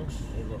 扔十个